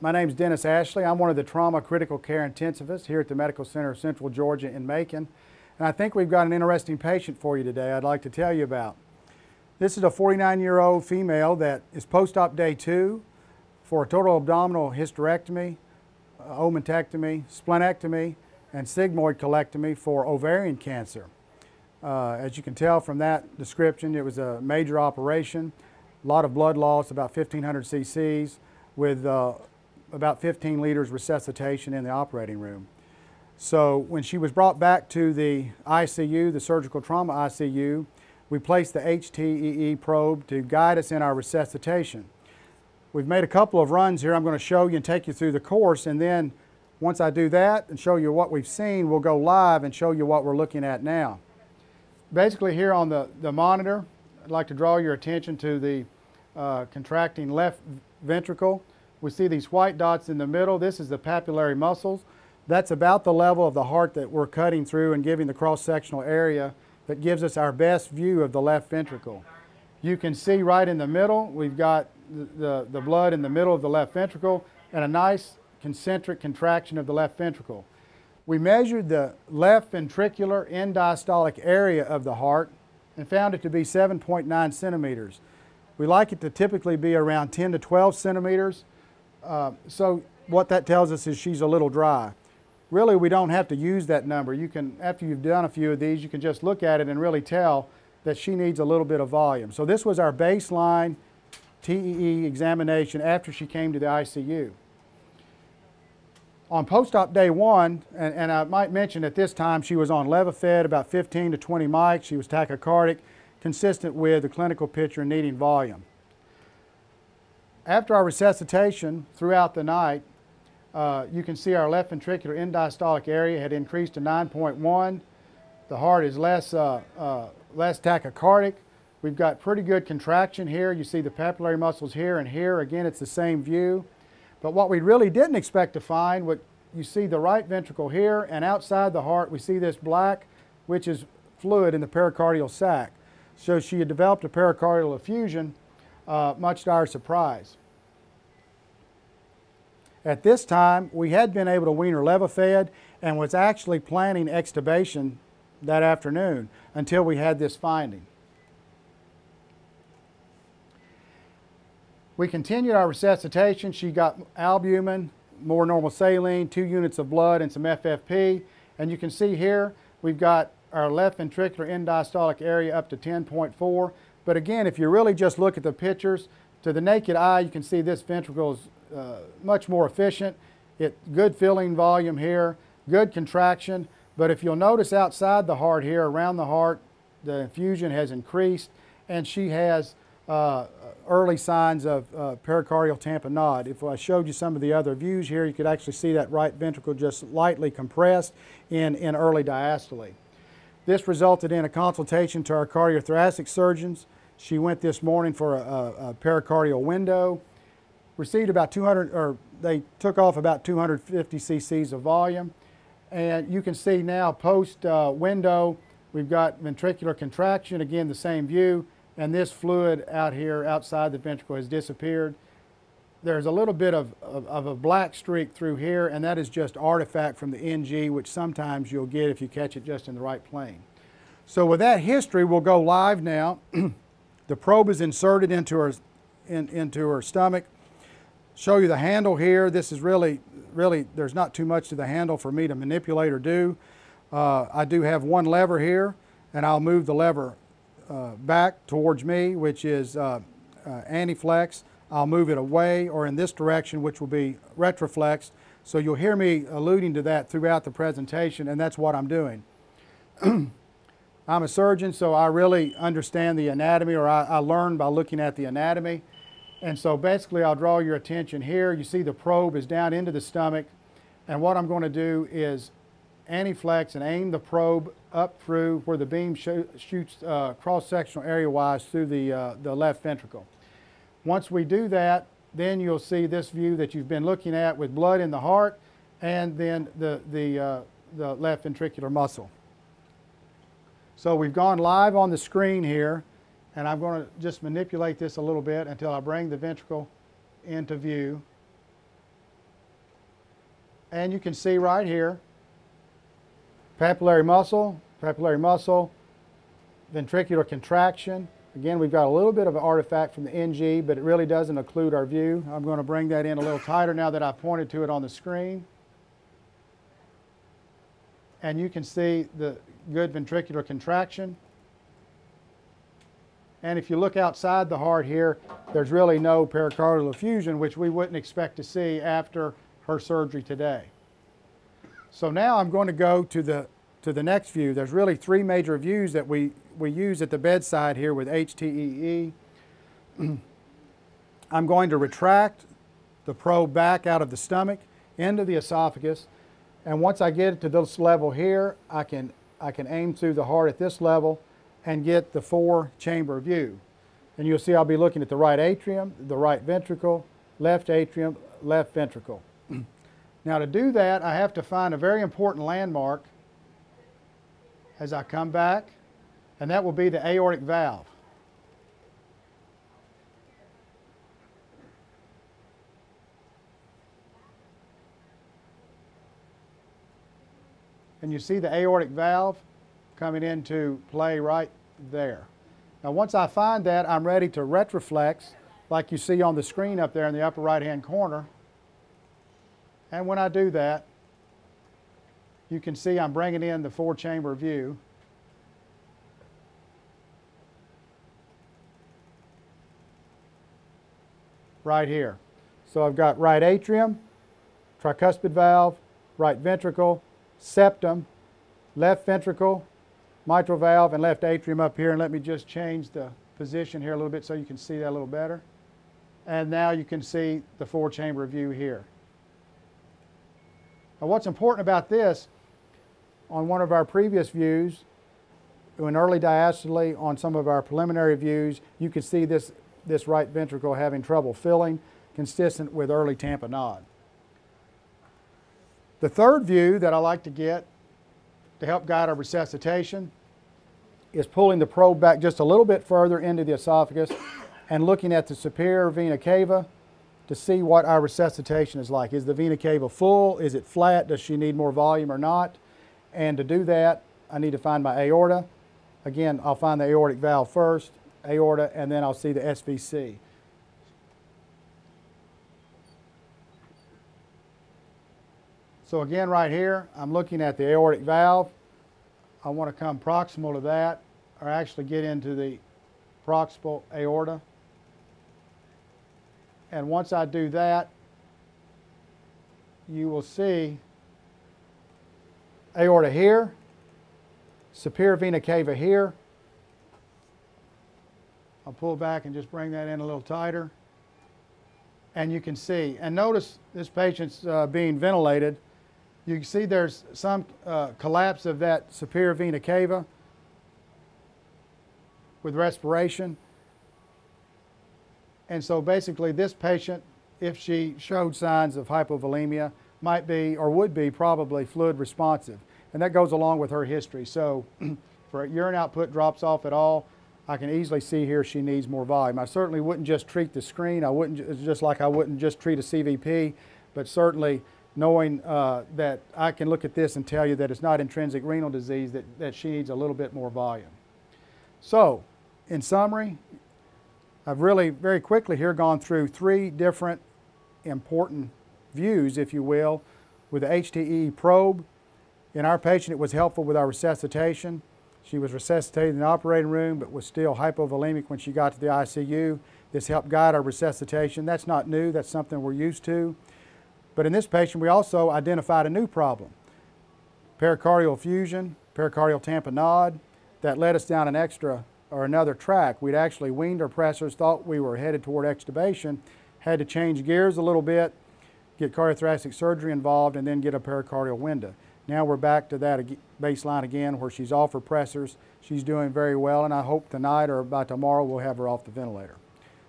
My name is Dennis Ashley. I'm one of the trauma critical care intensivists here at the Medical Center of Central Georgia in Macon. And I think we've got an interesting patient for you today I'd like to tell you about. This is a 49 year old female that is post op day two for a total abdominal hysterectomy, uh, omentectomy, splenectomy, and sigmoid colectomy for ovarian cancer. Uh, as you can tell from that description, it was a major operation, a lot of blood loss, about 1,500 cc's, with uh, about 15 liters resuscitation in the operating room. So when she was brought back to the ICU, the surgical trauma ICU, we placed the HTEE probe to guide us in our resuscitation. We've made a couple of runs here. I'm going to show you and take you through the course and then once I do that and show you what we've seen, we'll go live and show you what we're looking at now. Basically here on the, the monitor, I'd like to draw your attention to the uh, contracting left ventricle. We see these white dots in the middle. This is the papillary muscles. That's about the level of the heart that we're cutting through and giving the cross-sectional area that gives us our best view of the left ventricle. You can see right in the middle, we've got the, the, blood in the middle of the left ventricle and a nice concentric contraction of the left ventricle. We measured the left ventricular end diastolic area of the heart and found it to be 7.9 centimeters. We like it to typically be around 10 to 12 centimeters. Uh, so what that tells us is she's a little dry. Really, we don't have to use that number. You can, after you've done a few of these, you can just look at it and really tell that she needs a little bit of volume. So this was our baseline TEE examination after she came to the ICU on post-op day one, and, and, I might mention at this time she was on Levophed, about 15 to 20 mics. She was tachycardic, consistent with the clinical picture and needing volume. After our resuscitation throughout the night, uh, you can see our left ventricular end diastolic area had increased to 9.1. The heart is less, uh, uh, less tachycardic. We've got pretty good contraction here. You see the papillary muscles here and here. Again, it's the same view. But what we really didn't expect to find, what you see the right ventricle here, and outside the heart we see this black, which is fluid in the pericardial sac. So she had developed a pericardial effusion, uh, much to our surprise. At this time, we had been able to wean her levophed and was actually planning extubation that afternoon until we had this finding. We continued our resuscitation. She got albumin, more normal saline, two units of blood, and some FFP. And you can see here, we've got our left ventricular end diastolic area up to 10.4. But again, if you really just look at the pictures, to the naked eye, you can see this ventricle is uh, much more efficient. It good filling volume here, good contraction. But if you'll notice outside the heart here, around the heart, the effusion has increased, and she has uh, early signs of uh, pericardial tamponade. If I showed you some of the other views here, you could actually see that right ventricle just lightly compressed in, in early diastole. This resulted in a consultation to our cardiothoracic surgeons. She went this morning for a, a, a pericardial window, received about 200, or they took off about 250 cc's of volume. And you can see now post uh, window, we've got ventricular contraction, again the same view, and this fluid out here outside the ventricle has disappeared. There's a little bit of, of, of, a black streak through here, and that is just artifact from the NG, which sometimes you'll get if you catch it just in the right plane. So with that history, we'll go live now. the probe is inserted into her, in, into her stomach. Show you the handle here. This is really, really, there's not too much to the handle for me to manipulate or do. Uh, I do have one lever here, and I'll move the lever uh, back towards me, which is uh, uh, anteflex. I'll move it away or in this direction, which will be retroflex. So you'll hear me alluding to that throughout the presentation, and that's what I'm doing. I'm a surgeon, so I really understand the anatomy, or I, I learn by looking at the anatomy. And so basically, I'll draw your attention here. You see the probe is down into the stomach. And what I'm going to do is anteflex and aim the probe up through where the beam sh shoots uh, cross-sectional area-wise through the, uh, the left ventricle. Once we do that, then you'll see this view that you've been looking at with blood in the heart and then the, the, uh, the left ventricular muscle. So we've gone live on the screen here and I'm going to just manipulate this a little bit until I bring the ventricle into view. And you can see right here, papillary muscle, papillary muscle, ventricular contraction. Again, we've got a little bit of an artifact from the NG, but it really doesn't occlude our view. I'm going to bring that in a little tighter now that I've pointed to it on the screen. And you can see the good ventricular contraction. And if you look outside the heart here, there's really no pericardial effusion, which we wouldn't expect to see after her surgery today. So now I'm going to go to the, to the next view. There's really three major views that we, we use at the bedside here with HTEE. I'm going to retract the probe back out of the stomach into the esophagus. And once I get it to this level here, I can, I can aim through the heart at this level and get the four chamber view. And you'll see I'll be looking at the right atrium, the right ventricle, left atrium, left ventricle. now to do that, I have to find a very important landmark as I come back, and that will be the aortic valve. And you see the aortic valve coming into play right there. Now once I find that, I'm ready to retroflex like you see on the screen up there in the upper right hand corner. And when I do that, you can see I'm bringing in the four chamber view. Right here. So I've got right atrium, tricuspid valve, right ventricle, septum, left ventricle, mitral valve, and left atrium up here. And let me just change the position here a little bit so you can see that a little better. And now you can see the four chamber view here. Now what's important about this, on one of our previous views, in early diastole, on some of our preliminary views, you can see this, this right ventricle having trouble filling, consistent with early tamponade. The third view that I like to get to help guide our resuscitation is pulling the probe back just a little bit further into the esophagus and looking at the superior vena cava to see what our resuscitation is like. Is the vena cava full? Is it flat? Does she need more volume or not? And to do that, I need to find my aorta. Again, I'll find the aortic valve first, aorta, and then I'll see the SVC. So again, right here, I'm looking at the aortic valve. I want to come proximal to that, or actually get into the proximal aorta. And once I do that, you will see aorta here, superior vena cava here. I'll pull back and just bring that in a little tighter. And you can see, and notice this patient's uh, being ventilated. You can see there's some uh, collapse of that superior vena cava with respiration. And so basically this patient, if she showed signs of hypovolemia, might be or would be probably fluid responsive. And that goes along with her history. So her urine output drops off at all, I can easily see here she needs more volume. I certainly wouldn't just treat the screen. I wouldn't, just like I wouldn't just treat a CVP, but certainly knowing uh, that I can look at this and tell you that it's not intrinsic renal disease, that, that she needs a little bit more volume. So, in summary, I've really very quickly here gone through three different important views, if you will, with the HTE probe. In our patient, it was helpful with our resuscitation. She was resuscitated in the operating room, but was still hypovolemic when she got to the ICU. This helped guide our resuscitation. That's not new, that's something we're used to. But in this patient, we also identified a new problem. Pericardial effusion, pericardial tamponade, that led us down an extra or another track. We'd actually weaned our pressors, thought we were headed toward extubation, had to change gears a little bit, get cardiothoracic surgery involved, and then get a pericardial window. Now we're back to that baseline again where she's off her pressors. She's doing very well, and I hope tonight or by tomorrow we'll have her off the ventilator.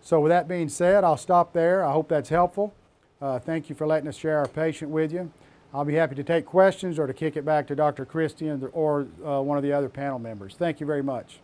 So with that being said, I'll stop there. I hope that's helpful. Uh, thank you for letting us share our patient with you. I'll be happy to take questions or to kick it back to Dr. Christian or uh, one of the other panel members. Thank you very much.